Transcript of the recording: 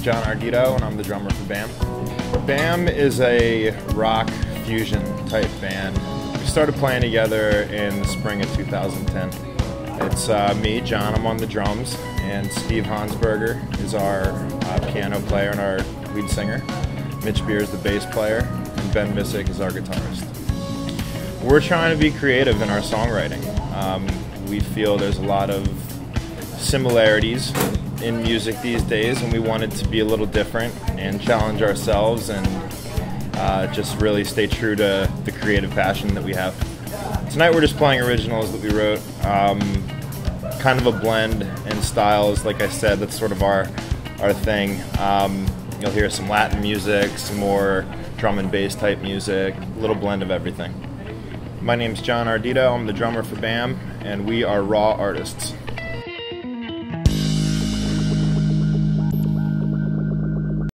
John Ardito, and I'm the drummer for BAM. BAM is a rock fusion type band. We started playing together in the spring of 2010. It's uh, me, John, I'm on the drums, and Steve Hansberger is our uh, piano player and our lead singer. Mitch Beer is the bass player, and Ben Missick is our guitarist. We're trying to be creative in our songwriting. Um, we feel there's a lot of similarities in music these days, and we wanted to be a little different and challenge ourselves and uh, just really stay true to the creative passion that we have. Tonight we're just playing originals that we wrote, um, kind of a blend in styles. Like I said, that's sort of our our thing. Um, you'll hear some Latin music, some more drum and bass type music, a little blend of everything. My name's John Ardito. I'm the drummer for BAM, and we are raw artists.